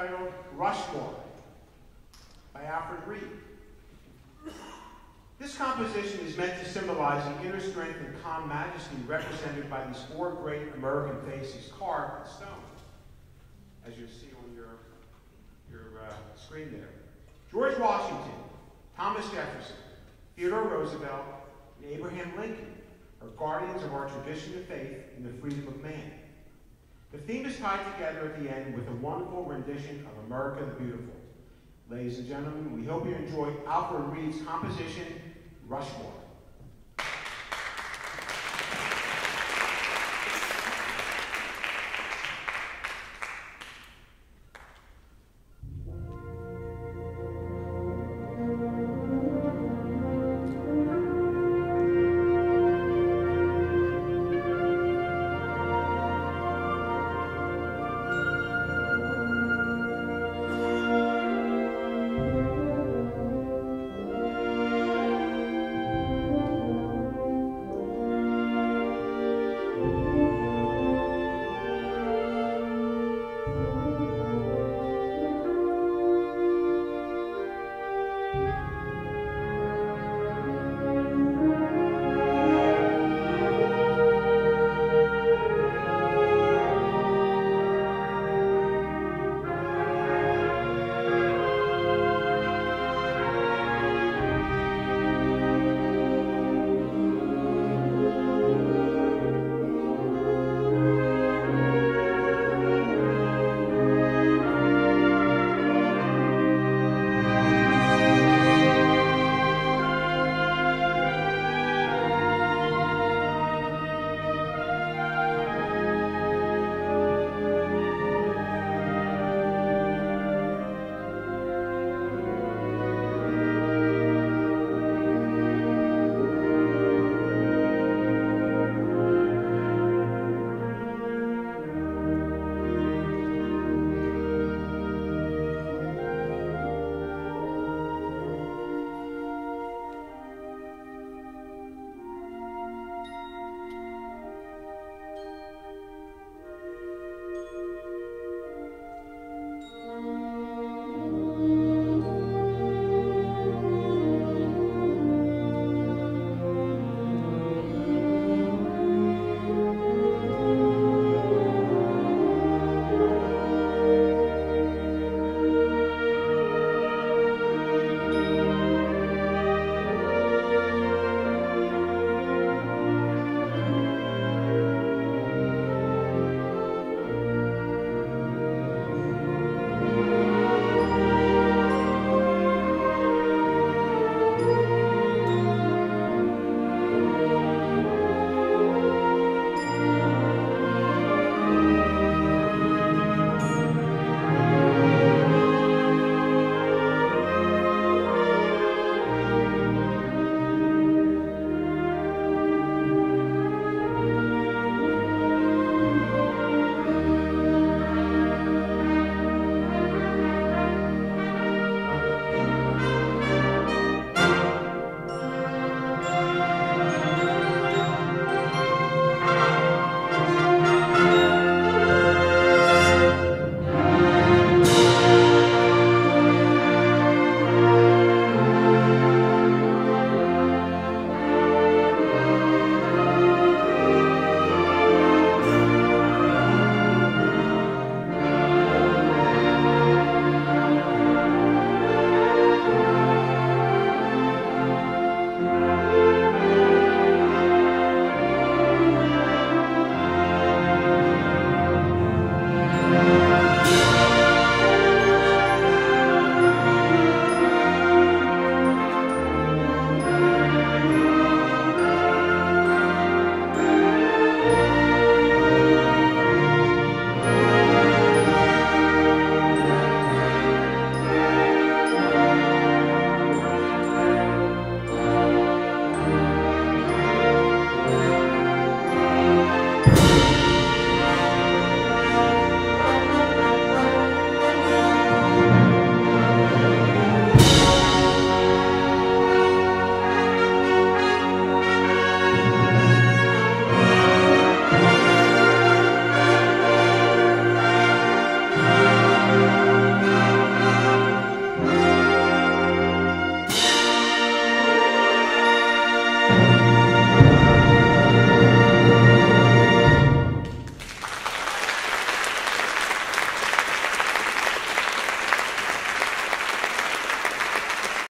entitled Rushmore by Alfred Reed. This composition is meant to symbolize the inner strength and calm majesty represented by these four great American faces carved in stone, as you see on your, your uh, screen there. George Washington, Thomas Jefferson, Theodore Roosevelt, and Abraham Lincoln are guardians of our tradition of faith and the freedom of man. The theme is tied together at the end with a wonderful rendition of America the Beautiful. Ladies and gentlemen, we hope you enjoy Alfred Reed's composition, Rushmore.